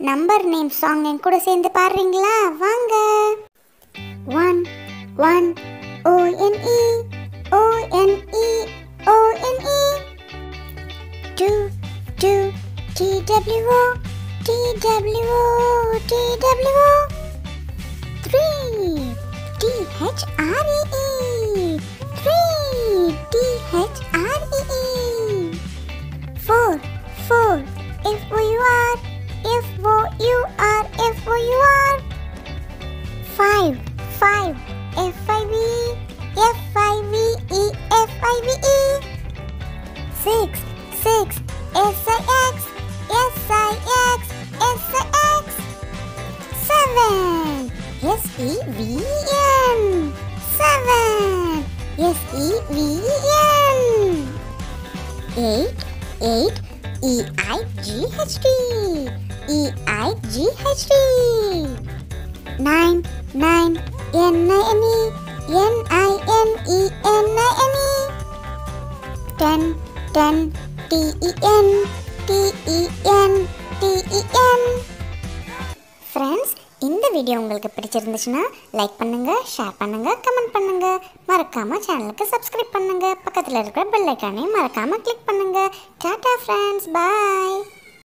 Number name song என் கூட சேர்ந்து பாடுறீங்களா? வாங்க. One one O N E O N E O N E two two T W O T W O T W O three T H R E E three T H R E E four four name. F-I-V-E, F-I-V-E, F-I-V-E. Six, six, S-I-X, S-I-X, S-I-X. Seven, S-E-V-E-N. Seven, S-E-V-E-N. Eight, eight, E-I-G-H-T, E-I-G-H-T. Nine, nine, N I N E, N I N E, N I N E. Ten, ten, T E N, T E N, T E N. Friends இந்த video உங்களுக்கு பிடிச்சிருந்துச்சுன்னா like பண்ணுங்க share பண்ணுங்க comment பண்ணுங்க மறக்காம சேனலுக்கு subscribe பண்ணுங்க பக்கத்தில் இருக்கிற பெல் ஐக்கானையும் மறக்காம கிளிக் பண்ணுங்க டாடா ஃப்ரெண்ட்ஸ் பாய்